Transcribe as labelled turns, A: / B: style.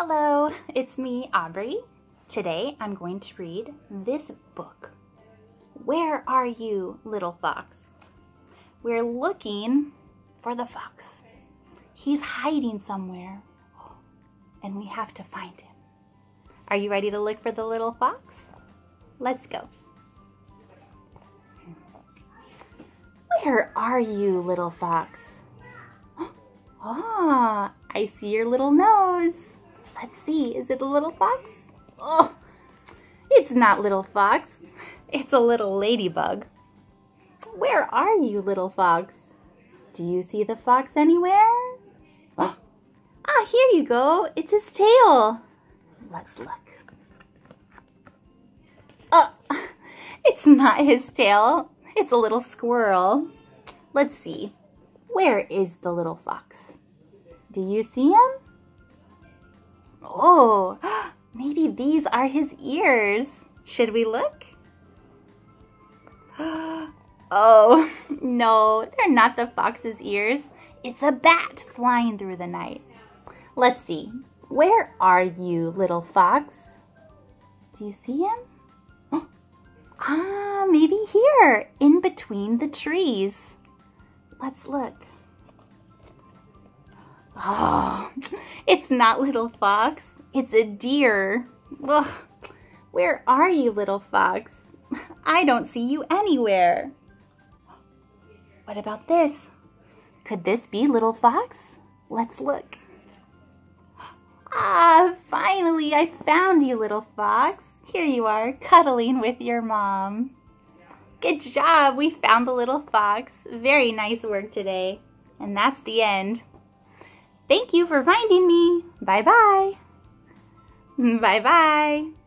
A: Hello, it's me, Aubrey. Today I'm going to read this book. Where are you, little fox? We're looking for the fox. He's hiding somewhere, and we have to find him. Are you ready to look for the little fox? Let's go. Where are you, little fox? Ah, I see your little nose. Let's see, is it a little fox? Oh, it's not little fox. It's a little ladybug. Where are you, little fox? Do you see the fox anywhere? Oh. Ah, here you go. It's his tail. Let's look. Oh, it's not his tail. It's a little squirrel. Let's see. Where is the little fox? Do you see him? Oh, maybe these are his ears. Should we look? Oh, no, they're not the fox's ears. It's a bat flying through the night. Let's see. Where are you, little fox? Do you see him? Ah, maybe here, in between the trees. Let's look. Oh, it's not little fox. It's a deer. Ugh. Where are you, little fox? I don't see you anywhere. What about this? Could this be little fox? Let's look. Ah, finally I found you, little fox. Here you are, cuddling with your mom. Good job, we found the little fox. Very nice work today. And that's the end. Thank you for finding me. Bye-bye. Bye-bye.